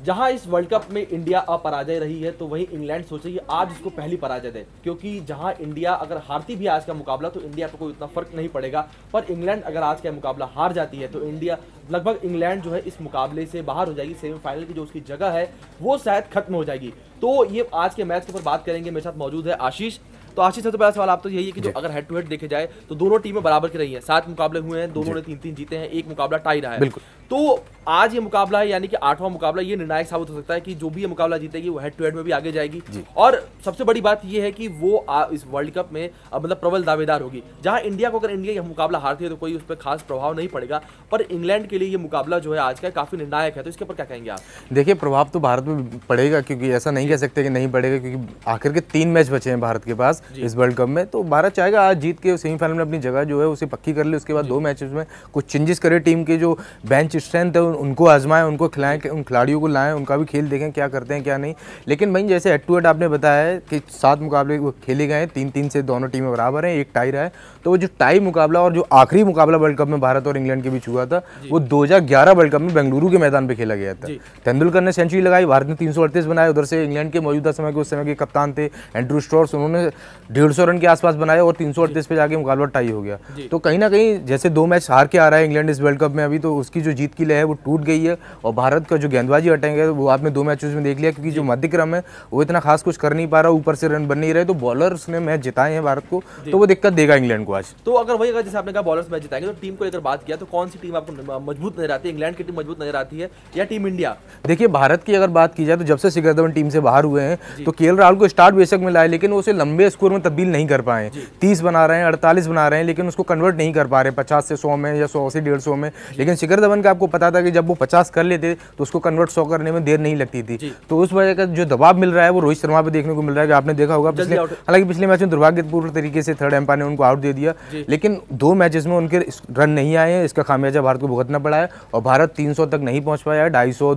जहाँ इस world cup में इंडिया अपराजय रही है तो वहीं इंग्लैंड सोचे कि आज इसको पहली पराजय दे, क्योंकि जहाँ इंडिया अगर हारती भी आज का मुकाबला तो इंडिया पर कोई उतना फ़र्क नहीं पड़ेगा। पर इंग्लैंड अगर आज का मुकाबला हार जाती है तो इंडिया लगभग इंग्लैंड जो है इस मुकाबले से बाहर हो जाएगी, सेमीफाइनल की जो उसकी जगह है, वो शायद खत्म हो जाएगी। तो ये आज के मैच के ऊपर बात करेंगे। मेरे साथ मौजूद है आशीष। तो आशीष सबसे पहला सवाल आप तो यही है कि जो अगर हेड टू हेड देखे जाए तो दोनों टीमें बराबर की रही है। सात मुकाबले हुए हैं दोनों ने तीन तीन जीते हैं एक मुकाबला टाई रहा है। बिल्कुल। तो आज ये मुकाबला है यानी कि आठवां मुकाबला ये निर्णायक साबित हो सकता है कि जो भी ये मुकाबला जीतेगी वो हेड टू हेड में भी आगे जाएगी। और सबसे बड़ी बात ये है कि वो आ, इस वर्ल्ड कप में मतलब प्रबल दावेदार होगी। जहाँ इंडिया को अगर इंडिया ये मुकाबला हारती है तो कोई उस पर खास प्रभाव नहीं पड़ेगा। पर इंग्लैंड के लिए ये मुकाबला जो है आज का काफ़ी निर्णायक है। तो इसके ऊपर क्या कहेंगे आप? देखिए प्रभाव तो भारत में पड़ेगा क्योंकि ऐसा नहीं कह सकते कि नहीं पड़ेगा क्योंकि आखिर के तीन मैच बचे हैं भारत के पास। इस वर्ल्ड कप में। तो भारत चाहेगा आज जीत के सेमीफाइनल में अपनी जगह जो है उसे पक्की कर ले उसके बाद दो मैचेस में कुछ चेंजेस करे टीम के जो बेंच स्ट्रेंथ है उनको आजमाएँ उनको खिलाएँ उन खिलाड़ियों को लाएँ उनका भी खेल देखें क्या करते हैं क्या नहीं। लेकिन भाई जैसे हेड टू हेड आपने बताया है कि सात मुकाबले खेले गए तीन तीन से दोनों टीमें बराबर हैं एक टाई रहा है। तो वो जो टाई मुकाबला और जो आखिरी मुकाबला वर्ल्ड कप में भारत और इंग्लैंड के बीच हुआ था वो दो हज़ार ग्यारह वर्ल्ड कप में बेंगलुरु के मैदान पर खेला गया था। तेंदुलकर ने सेंचुरी लगाई भारत ने तीन बनाए उधर से इंग्लैंड के मौजूदा समय के उस समय के कप्तान थे एंड्रू स्टोर्स उन्होंने डेढ़ सौ रन के आसपास बनाए और तीन सौ अड़तीस पे जाके मुकाबला टाई हो गया। तो कहीं ना कहीं जैसे दो मैच हार के आ रहा है इंग्लैंड इस वर्ल्ड कप में अभी तो उसकी जो जीत की लय है वो टूट गई है और भारत का जो गेंदबाजी अटैक है वो आपने दो मैचेस में देख लिया क्योंकि जो मध्य क्रम है वो इतना खास कुछ कर नहीं पा रहा ऊपर से रन बन नहीं रहे तो बॉलर्स ने मैच जिताए हैं भारत को तो वो दिक्कत देगा इंग्लैंड को आज। तो अगर वही अगर जैसे आपने कहा बॉलर्स मैच जिताएँगे तो टीम को अगर बात किया तो कौन सी टीम आपको मज़बूत नज़र आती है? इंग्लैंड की टीम मज़बूत नज़र आती है या टीम इंडिया देखिए भारत की अगर बात की जाए तो जब से शिखर धवन टीम से बाहर हुए हैं तो केएल राहुल को स्टार्ट बेशक में लाए लेकिन उसे लंबे स्कोर में तब्दील नहीं कर पाए। तीस बना रहे हैं अड़तालीस बना रहे हैं लेकिन उसको कन्वर्ट नहीं कर पा रहे पचास से सौ में या सौ से डेढ़ सौ में। लेकिन शिखर धवन का आपको पता था कि जब वो पचास कर लेते तो उसको कन्वर्ट सौ करने में देर नहीं लगती थी। तो उस वजह का जो दबाव मिल रहा है वो रोहित शर्मा पे देखने को मिल रहा है कि आपने देखा होगा पिछले हालाँकि पिछले मैच में दुर्भाग्यपूर्ण तरीके से थर्ड एम्पायर ने उनको आउट दे दिया। लेकिन दो मैचेस में उनके रन नहीं आए हैं इसका खामियाजा भारत को भुगतना पड़ा है और भारत तीन सौ तक नहीं पहुँच पाया है ढाई सौ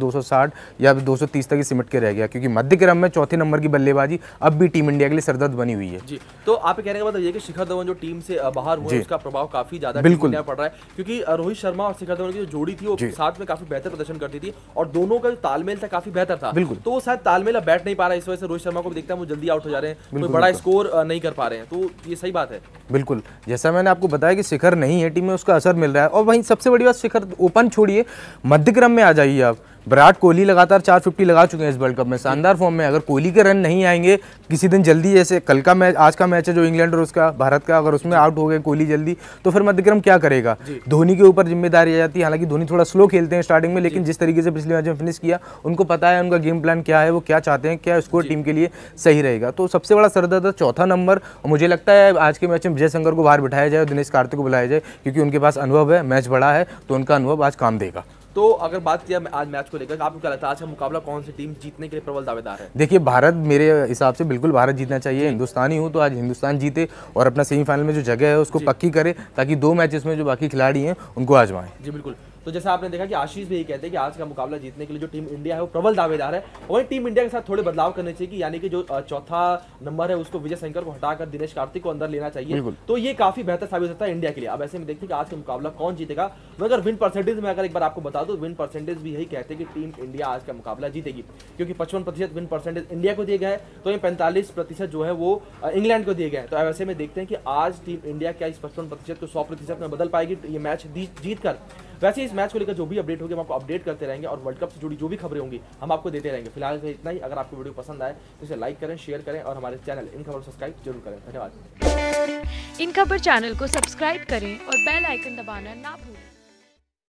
या दो सौ तीस तक ही सिमट के रह गया। क्योंकि मध्य क्रम में चौथे नंबर की बल्लेबाजी अब भी टीम इंडिया के लिए सरदर्द बनी हुई है। जी तो आप कहने का ये कि शिखर धवन जो टीम से बाहर हुए उसका प्रभाव काफ़ी ज़्यादा बिल्कुल। पड़ रहा है क्योंकि रोहित शर्मा और शिखर धवन की जो जोड़ी थी वो साथ में काफ़ी बेहतर प्रदर्शन करती थी और दोनों का जो तालमेल था काफ़ी बेहतर था। बिल्कुल। तो वो शायद तालमेल अब बैठ नहीं पा रहा है इस वजह से रोहित शर्मा को भी देखता है वो जल्दी आउट हो जा रहे हैं कोई बड़ा स्कोर नहीं कर पा रहे हैं। तो ये सही बात है। बिल्कुल। जैसा मैंने आपको बताया कि शिखर नहीं है टीम में उसका असर मिल रहा है और वहीं सबसे बड़ी बात शिखर ओपन छोड़िए मध्य क्रम में आ जाइए आप। विराट कोहली लगातार चार फिफ्टी लगा चुके हैं इस वर्ल्ड कप में। शानदार फॉर्म में अगर कोहली के रन नहीं आएँगे किसी दिन जल्दी जैसे कल का मैच आज का मैच है जो इंग्लैंड और उसका भारत का अगर उसमें आउट हो गए कोहली जल्दी तो फिर मध्यक्रम क्या करेगा? धोनी के ऊपर ज़िम्मेदारी आ जाती है। हालाँकि धोनी थोड़ा स्लो खेलते हैं स्टार्टिंग में लेकिन जिस तरीके से पिछले मैच में फिनिश किया उनको पता है उनका गेम प्लान क्या है वो क्या चाहते हैं क्या स्कोर टीम के लिए सही रहेगा। तो सबसे बड़ा सरदर्द चौथा नंबर मुझे लगता है आज के मैच में विजय शंकर को बाहर बिठाया जाए और दिनेश कार्तिक को बुलाया जाए क्योंकि उनके पास अनुभव है मैच बड़ा है तो उनका अनुभव आज काम देगा। तो अगर बात किया आज मैच को लेकर आपको क्या लगता है आज का मुकाबला कौन सी टीम जीतने के लिए प्रबल दावेदार है? देखिए भारत मेरे हिसाब से बिल्कुल भारत जीतना चाहिए। हिंदुस्तानी हो तो आज हिंदुस्तान जीते और अपना सेमीफाइनल में जो जगह है उसको पक्की करे ताकि दो मैचेस में जो बाकी खिलाड़ी हैं उनको आजमाएँ। जी बिल्कुल। तो जैसे आपने देखा कि आशीष भी यही कहते हैं कि आज का मुकाबला जीतने के लिए जो टीम इंडिया है वो प्रबल दावेदार है। वही टीम इंडिया के साथ थोड़े बदलाव करने चाहिए कि यानी कि जो चौथा नंबर है उसको विजय शंकर को हटाकर दिनेश कार्तिक को अंदर लेना चाहिए। तो ये काफ़ी बेहतर साबित होता है इंडिया के लिए। अब ऐसे में देखते हैं कि आज का मुकाबला कौन जीतेगा। मगर विन परसेंटेज में अगर एक बार आपको बता दो विन परसेंटेज भी यही कहते हैं कि टीम इंडिया आज का मुकाबला जीतेगी। क्योंकि पचपन प्रतिशत विन परसेंटेज इंडिया को दिए गए तो ये पैंतालीस प्रतिशत जो है वो इंग्लैंड को दिए गए तो ऐसे में देखते हैं कि आज टीम इंडिया क्या इस पचपन प्रतिशत को सौ प्रतिशत में बदल पाएगी। ये मैच जीत कर वैसे इस मैच को लेकर जो भी अपडेट होगी, हम आपको अपडेट करते रहेंगे और वर्ल्ड कप से जुड़ी जो भी खबरें होंगी, हम आपको देते रहेंगे। फ़िलहाल इतना ही। अगर आपको वीडियो पसंद आए तो इसे लाइक करें शेयर करें और हमारे चैनल इन खबर सब्सक्राइब ज़रूर करें। धन्यवाद। इन खबर चैनल को सब्सक्राइब करें और बेल आइकन दबाना ना भूलें।